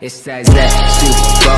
It's that Super